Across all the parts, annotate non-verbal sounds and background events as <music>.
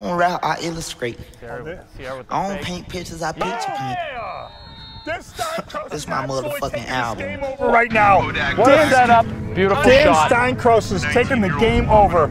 don't rap, I illustrate. Sierra, Sierra I don't paint pictures, I picture paint. Yeah! This <laughs> This is my motherfucking album. game over right now. Good Dan, up. Beautiful Dan shot. Steinkrauss is taking the game over.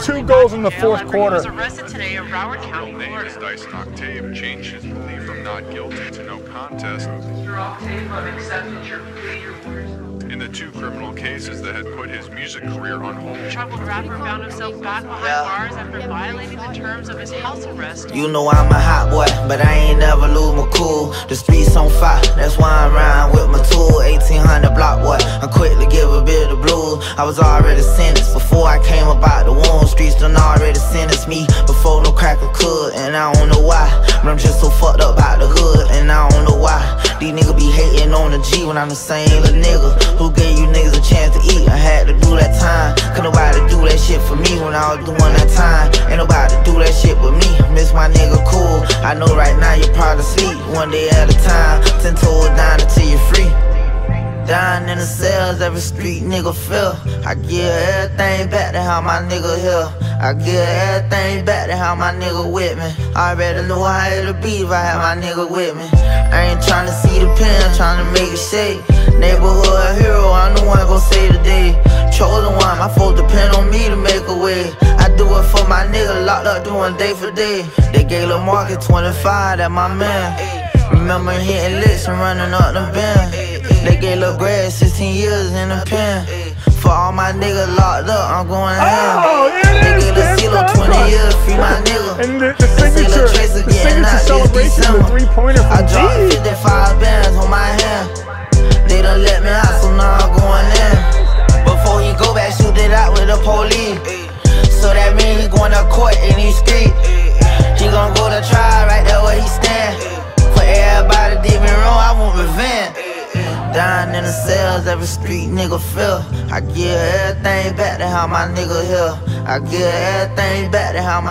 Two goals in the fourth He was quarter. arrested today in Broward County, name is Florida. Dieuson Octave changed his plea from not guilty to no contest. Mr. Octave, I've accepted your plea. Your words. In the two criminal cases that had put his music career on hold, Troubled rapper found himself back behind Yeah. bars after violating the terms of his house arrest. You know I'm a hot boy, but I ain't never lose my cool. The streets on fire, that's why I'm riding with my tool. 1800 block boy, I'm quick to give a bit of blues. I was already sentenced before I came about the wound. Streets done already sentenced me before no cracker could, and I don't know why. But I'm just so fucked up about the hood, and I don't know why. These niggas be hating on the G when I'm the same little nigga who gave you niggas a chance to eat. I had to do that time. Could nobody do that shit for me when I was doing that time? Ain't nobody do that shit but me. Miss my nigga cool. I know right now you're probably sleep one day at a time. Ten toes down until you're free. Dying in the cells, every street nigga feel. I give everything back to how my nigga here. I give everything back to how my nigga with me. I already know how it'll be if I have my nigga with me. I ain't tryna see pen, tryna make it shake. Neighborhood hero, I'm the one gon' save the day. Chosen one, my folks depend on me to make a way. I do it for my nigga, locked up doing day for day. They gave Lil Market 25, that my man. Remember hitting licks and running up the bend. They gave Lil Greg 16 years in the pen. For all my niggas locked up, I'm going ham. Oh, They gave Lil CeeLo 20 years, free my nigga. And the, the signature, the signature celebration, the three-pointer I from dropped G. 55 he to court in these streets. He gon' go to trial right there where he stand. For everybody did me wrong, I want revenge. Dying in the cells, every street nigga feel. I give everything back to how my nigga here. I give everything back to how my